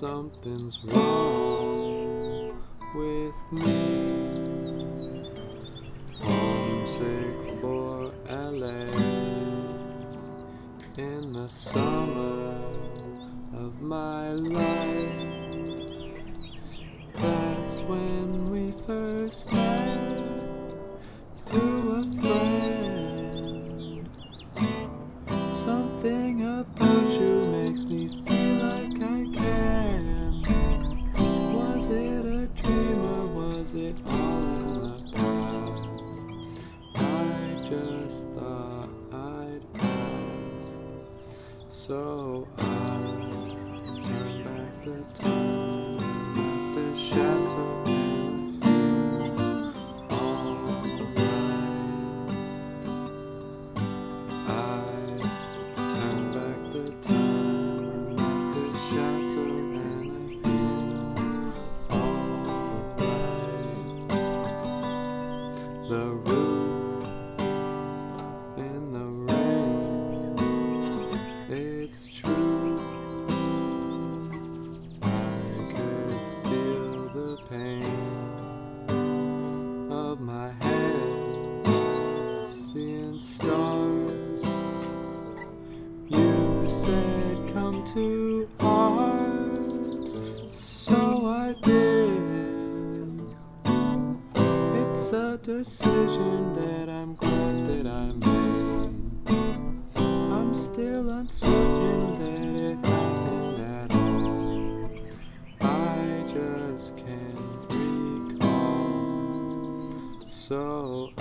something's wrong with me. Homesick for LA in the summer of my life. That's when we first met through a friend. Something about you makes me feel like I can. Was it a dream or was it all in the past? I just thought I'd ask. So I turn back the time The roof in the rain, it's true. I could feel the pain of my head seeing stars. You said come to ours, so I did. Decision that I'm glad that I made. I'm still uncertain that it happened at all. I just can't recall. So